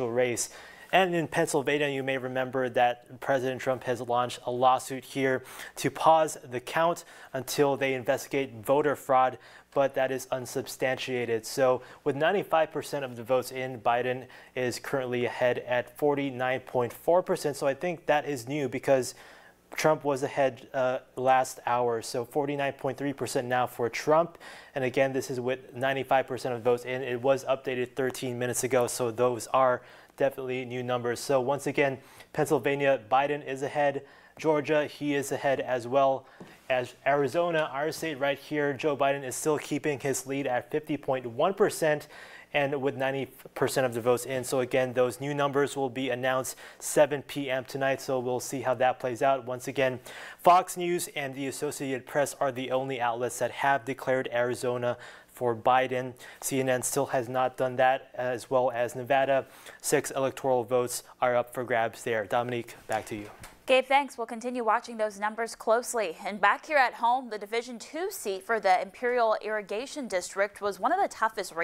presidential race. And in Pennsylvania, you may remember that President Trump has launched a lawsuit here to pause the count until they investigate voter fraud, but that is unsubstantiated. So with 95% of the votes in, Biden is currently ahead at 49.4%. So I think that is new because Trump was ahead uh, last hour, so 49.3% now for Trump. And again, this is with 95% of votes in. It was updated 13 minutes ago, so those are definitely new numbers. So once again, Pennsylvania, Biden is ahead. Georgia, he is ahead as well as Arizona, our state right here. Joe Biden is still keeping his lead at 50.1% and with 90% of the votes in. So again, those new numbers will be announced 7 p.m. tonight. So we'll see how that plays out. Once again, Fox News and the Associated Press are the only outlets that have declared Arizona for Biden. CNN still has not done that, as well as Nevada. Six electoral votes are up for grabs there. Dominique, back to you. Gabe, thanks. We'll continue watching those numbers closely. And back here at home, the Division 2 seat for the Imperial Irrigation District was one of the toughest